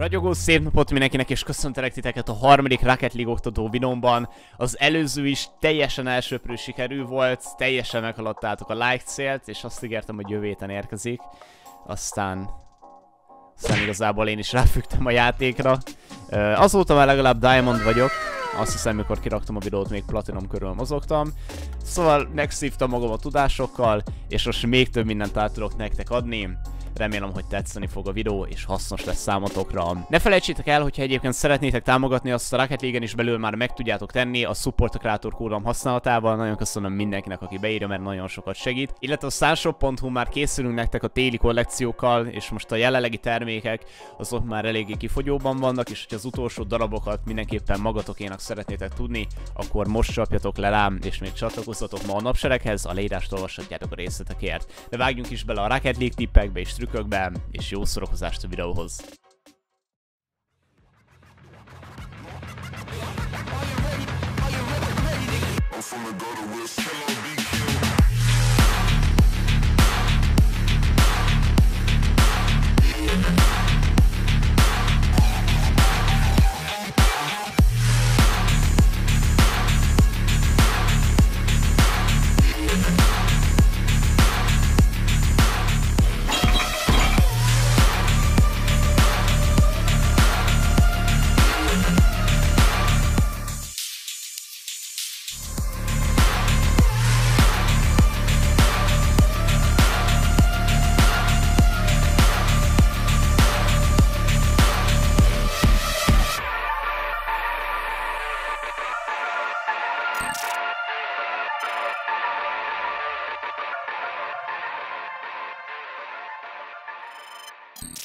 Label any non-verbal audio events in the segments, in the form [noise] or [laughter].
Ragyogó szép napot mindenkinek, és köszöntelek titeket a harmadik Rocket League oktató videómban. Az előző is teljesen elsőprő sikerű volt, teljesen meghaladtátok a like célt, és azt ígértem, hogy jövő héten érkezik. Aztán... Aztán igazából én is ráfügtem a játékra. Azóta már legalább Diamond vagyok, azt hiszem, mikor kiraktam a videót, még Platinum körül mozogtam. Szóval megszívtam magam a tudásokkal, és most még több mindent át tudok nektek adni. Remélem, hogy tetszeni fog a videó, és hasznos lesz számotokra. Ne felejtsétek el, hogyha egyébként szeretnétek támogatni azt a Rocket League-en is belül már meg tudjátok tenni a Support a Creator kódom használatával. Nagyon köszönöm mindenkinek, aki beírja, mert nagyon sokat segít. Illetve a Starshop.hu már készülünk nektek a téli kollekciókkal, és most a jelenlegi termékek azok már eléggé kifogyóban vannak, és hogyha az utolsó darabokat mindenképpen magatokénak szeretnétek tudni, akkor most csapjatok le rám, és még csatlakozzatok ma a napsereghez, a leírást olvashatjátok a részletekért. De vágjunk is bele a Rocket League tippekbe és trükkökben, és jó szórakozást a videóhoz. From the gutter Thank you.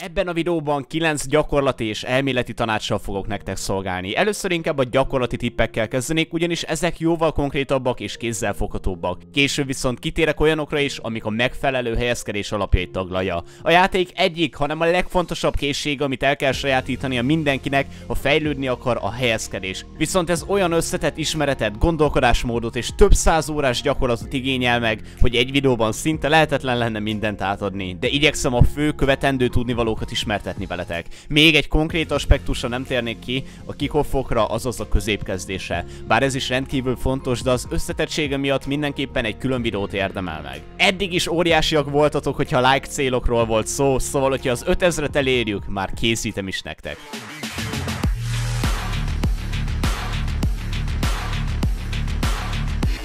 Ebben a videóban 9 gyakorlati és elméleti tanácssal fogok nektek szolgálni. Először inkább a gyakorlati tippekkel kezdenék, ugyanis ezek jóval konkrétabbak és kézzelfoghatóbbak. Később viszont kitérek olyanokra is, amik a megfelelő helyezkedés alapjait taglalja. A játék egyik, hanem a legfontosabb készség, amit el kell sajátítani a mindenkinek, ha fejlődni akar a helyezkedés. Viszont ez olyan összetett ismeretet, gondolkodásmódot és több száz órás gyakorlatot igényel meg, hogy egy videóban szinte lehetetlen lenne mindent átadni. De igyekszem a fő követendő tudnivaló valókat ismertetni veletek. Még egy konkrét aspektusra nem térnék ki, a kikoffokra, azaz a középkezdése. Bár ez is rendkívül fontos, de az összetettsége miatt mindenképpen egy külön videót érdemel meg. Eddig is óriásiak voltatok, hogyha like célokról volt szó, szóval hogyha az 5000-et elérjük, már készítem is nektek.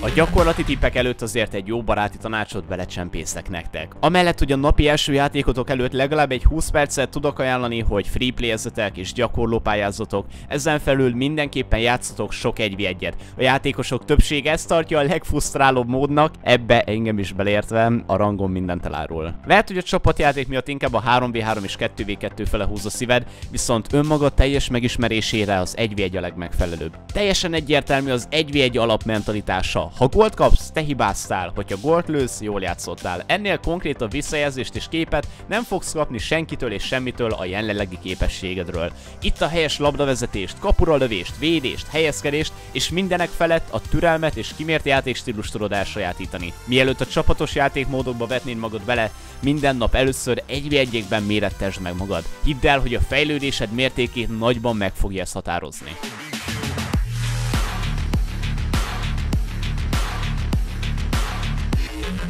A gyakorlati tippek előtt azért egy jó baráti tanácsot belecsempészek nektek. Amellett, hogy a napi első játékotok előtt legalább egy 20 percet tudok ajánlani, hogy free play és gyakorló pályázatok, ezen felül mindenképpen játszatok sok 1 1 A játékosok többsége ezt tartja a legfusztrálóbb módnak, ebbe engem is beleértve a rangon mindent elárul. Lehet, hogy a csapatjáték miatt inkább a 3v3 és 2v2 fele húz a szíved, viszont önmaga teljes megismerésére az 1v1 a legmegfelelőbb. Teljesen egyértelmű az 1v1 alapmentalitása, ha gólt kapsz, te hibáztál, hogyha gólt lősz, jól játszottál. Ennél a visszajelzést és képet nem fogsz kapni senkitől és semmitől a jelenlegi képességedről. Itt a helyes labdavezetést, kapura lövést, védést, helyezkedést és mindenek felett a türelmet és kimért játékstílus tudod elsajátítani. Mielőtt a csapatos játékmódokba vetnéd magad bele, minden nap először egy egyékben mérettesd meg magad. Hidd el, hogy a fejlődésed mértékét nagyban meg fogja ezt határozni.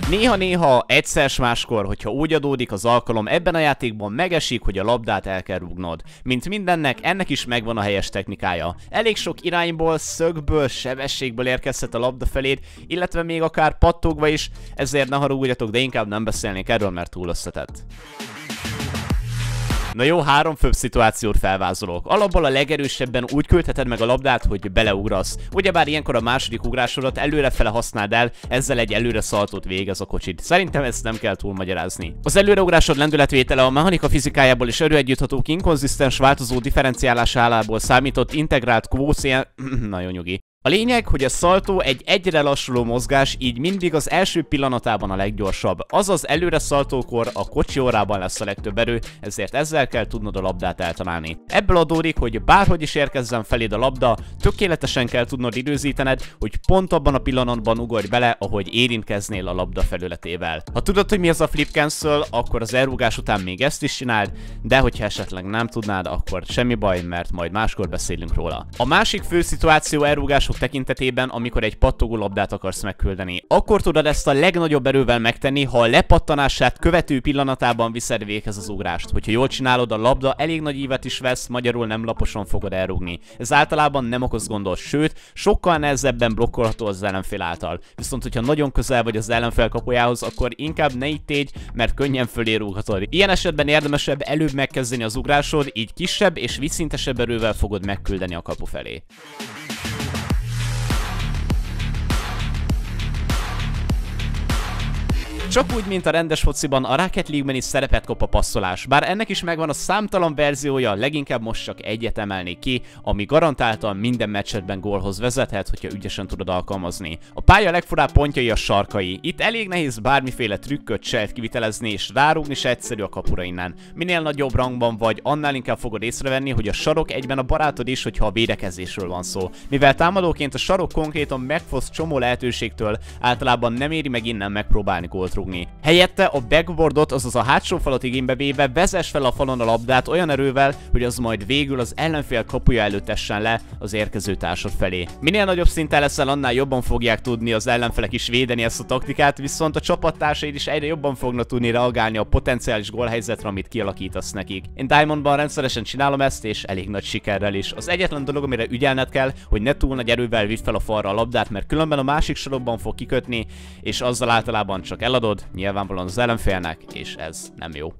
Néha-néha egyszer máskor, hogyha úgy adódik az alkalom, ebben a játékban megesik, hogy a labdát el kell rúgnod. Mint mindennek, ennek is megvan a helyes technikája. Elég sok irányból, szögből, sebességből érkezhet a labda felét, illetve még akár pattogva is, ezért ne haragudjatok, de inkább nem beszélnék erről, mert túl összetett. Na jó, három főbb szituációt felvázolok. Alapból a legerősebben úgy küldheted meg a labdát, hogy beleugrasz. Ugyebár ilyenkor a második ugrásodat előrefele használd el, ezzel egy előre szaltót végez a kocsit. Szerintem ezt nem kell túl magyarázni. Az előreugrásod lendületvétele a mechanika fizikájából is erőegyütthatók inkonzisztens változó differenciálás állából számított integrált kvócien... [clears throat] Nagyon nyugi A lényeg, hogy a szaltó egy egyre lassuló mozgás, így mindig az első pillanatában a leggyorsabb. Azaz előre szaltókor a kocsi órában lesz a legtöbb erő, ezért ezzel kell tudnod a labdát eltalálni. Ebből adódik, hogy bárhogy is érkezzen feléd a labda, tökéletesen kell tudnod időzítened, hogy pont abban a pillanatban ugorj bele, ahogy érintkeznél a labda felületével. Ha tudod, hogy mi az a flip cancel, akkor az elrúgás után még ezt is csináld, de hogyha esetleg nem tudnád, akkor semmi baj, mert majd máskor beszélünk róla. A másik fő szituáció elrúgások tekintetében, amikor egy pattogó labdát akarsz megküldeni. Akkor tudod ezt a legnagyobb erővel megtenni, ha a lepattanását követő pillanatában viszed véghez az ugrást. Hogyha jól csinálod, a labda elég nagy ívet is vesz, magyarul nem laposan fogod elrúgni. Ez általában nem okoz gondot, sőt, sokkal nehezebben blokkolható az ellenfél által. Viszont, hogyha nagyon közel vagy az ellenfél kapujához, akkor inkább ne itt tégy, mert könnyen fölé rúghatod. Ilyen esetben érdemesebb előbb megkezdeni az ugrásod, így kisebb és visszintesebb erővel fogod megküldeni a kapu felé. Csak úgy, mint a rendes fociban, a Rocket League-ben is szerepet kap a passzolás, bár ennek is megvan a számtalan verziója, leginkább most csak egyet emelnék ki, ami garantáltan minden meccsetben gólhoz vezethet, hogyha ügyesen tudod alkalmazni. A pálya legfurább pontjai a sarkai. Itt elég nehéz bármiféle trükköt selt kivitelezni, és rárugni se egyszerű a kapura innen. Minél nagyobb rangban vagy, annál inkább fogod észrevenni, hogy a sarok egyben a barátod is, hogyha a védekezésről van szó. Mivel támadóként a sarok konkrétan megfosz csomó lehetőségtől, általában nem éri meg innen megpróbálni gólt rúgni. Helyette a backboardot, azaz a hátsó falat igénybe véve vezess fel a falon a labdát olyan erővel, hogy az majd végül az ellenfél kapuja előtt essen le az érkező társad felé. Minél nagyobb szinten leszel, annál jobban fogják tudni az ellenfelek is védeni ezt a taktikát, viszont a csapattársaid is egyre jobban fognak tudni reagálni a potenciális gólhelyzetre, amit kialakítasz nekik. Én Diamondban rendszeresen csinálom ezt, és elég nagy sikerrel is. Az egyetlen dolog, amire ügyelned kell, hogy ne túl nagy erővel vidd fel a falra a labdát, mert különben a másik sorokban fog kikötni, és azzal általában csak eladod, nyilvánvalóan az ellenfélnek, és ez nem jó.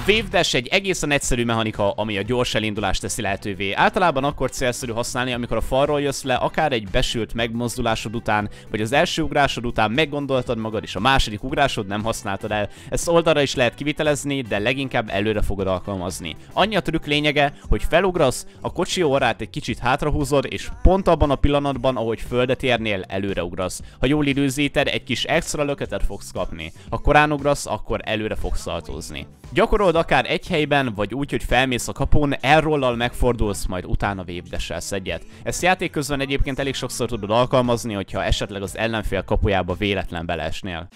A Wave Dash egy egészen egyszerű mechanika, ami a gyors elindulást teszi lehetővé. Általában akkor célszerű használni, amikor a falról jössz le, akár egy besült megmozdulásod után, vagy az első ugrásod után meggondoltad magad, és a második ugrásod nem használtad el. Ezt oldalra is lehet kivitelezni, de leginkább előre fogod alkalmazni. Annyi a trükk lényege, hogy felugrasz, a kocsi orrát egy kicsit hátrahúzod, és pont abban a pillanatban, ahogy földet érnél, előre ugrasz. Ha jól időzíted, egy kis extra löketet fogsz kapni. Ha korán ugrasz, akkor előre fogsz szaltózni. Gyakorold akár egy helyben, vagy úgy, hogy felmész a kapun, elrollal megfordulsz, majd utána vépdessel egyet. Ezt játék közben egyébként elég sokszor tudod alkalmazni, hogyha esetleg az ellenfél kapujába véletlen beleesnél.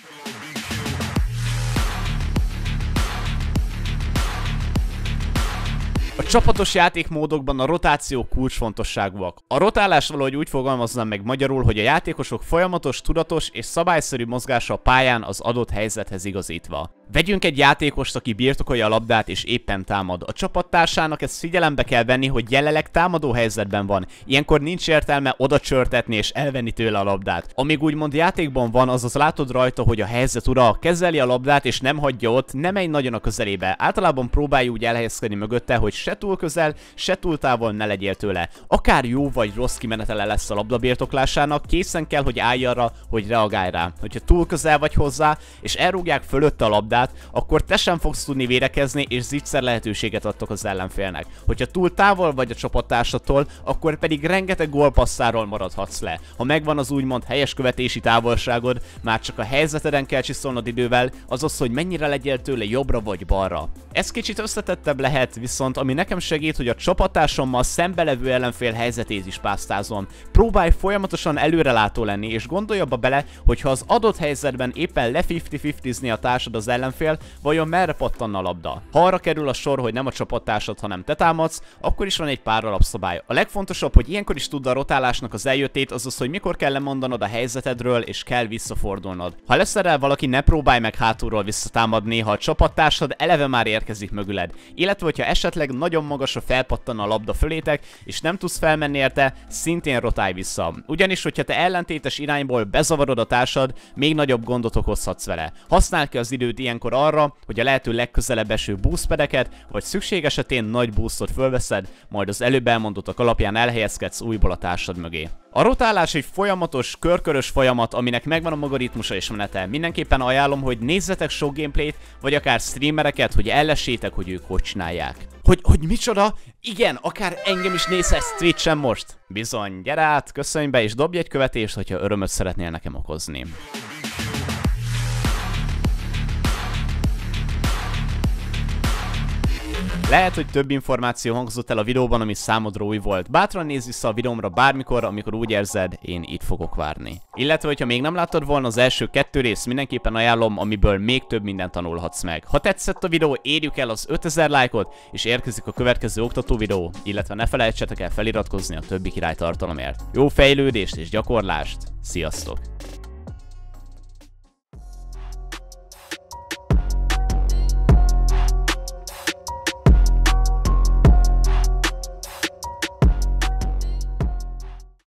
A csapatos játékmódokban a rotáció kulcsfontosságúak. A rotálás valahogy úgy fogalmaznám meg magyarul, hogy a játékosok folyamatos, tudatos és szabályszerű mozgása a pályán az adott helyzethez igazítva. Vegyünk egy játékost, aki birtokolja a labdát és éppen támad. A csapattársának ezt figyelembe kell venni, hogy jelenleg támadó helyzetben van. Ilyenkor nincs értelme oda csörtetni és elvenni tőle a labdát. Amíg úgymond játékban van, azaz látod rajta, hogy a helyzet ura kezeli a labdát és nem hagyja ott, nem menj nagyon a közelébe. Általában próbálj úgy elhelyezkedni mögötte, hogy se túl közel, se túl távol ne legyél tőle. Akár jó vagy rossz kimenetele lesz a labda birtoklásának, készen kell, hogy állj arra, hogy reagálj rá. Hogyha túl közel vagy hozzá, és elrúgják fölötte a labdát, akkor te sem fogsz tudni védekezni, és zicser lehetőséget adtok az ellenfélnek. Hogyha túl távol vagy a csapattársattól, akkor pedig rengeteg gólpasszáról maradhatsz le. Ha megvan az úgymond helyes követési távolságod, már csak a helyzeteden kell csiszolnod idővel, azaz, hogy mennyire legyél tőle jobbra vagy balra. Ez kicsit összetettebb lehet, viszont ami nekem segít, hogy a csapattársammal szembelevő ellenfél helyzetét is pásztázom. Próbálj folyamatosan előrelátó lenni, és gondolj abba bele, hogy ha az adott helyzetben éppen le 50-50-zni a társad az ellenfél, vajon merre pattanna a labda? Ha arra kerül a sor, hogy nem a csapattársad, hanem te támadsz, akkor is van egy pár alapszabály. A legfontosabb, hogy ilyenkor is tudd a rotálásnak az eljöttét, azaz, hogy mikor kell lemondanod a helyzetedről, és kell visszafordulnod. Ha lesz erre valaki, ne próbálj meg hátulról visszatámadni, ha a csapattársad eleve már érkezik mögüled. Illetve, hogyha esetleg nagyon magasra felpattan a labda fölétek, és nem tudsz felmenni érte, szintén rotálj vissza. Ugyanis, hogyha te ellentétes irányból bezavarod a társad, még nagyobb gondot okozhatsz vele. Használd ki az időt ilyen ilyenkor arra, hogy a lehető legközelebb eső boostpedeket, vagy szükség esetén nagy boostot fölveszed, majd az előbb elmondottak alapján elhelyezkedsz újból a társad mögé. A rotálás egy folyamatos, körkörös folyamat, aminek megvan a maga ritmusa és menete. Mindenképpen ajánlom, hogy nézzetek sok gameplayt, vagy akár streamereket, hogy ellessétek, hogy ők hogy csinálják. Hogy, hogy micsoda? Igen, akár engem is nézhetsz Twitch-en most. Bizony, gyere át, köszönj be és dobj egy követést, hogyha örömöt szeretnél nekem okozni. Lehet, hogy több információ hangzott el a videóban, ami számodra új volt. Bátran nézz vissza a videómra bármikor, amikor úgy érzed, én itt fogok várni. Illetve, hogyha még nem láttad volna az első kettő rész, mindenképpen ajánlom, amiből még több mindent tanulhatsz meg. Ha tetszett a videó, érjük el az 5000 lájkot, és érkezik a következő oktató videó, illetve ne felejtsetek el feliratkozni a többi király tartalomért. Jó fejlődést és gyakorlást, sziasztok!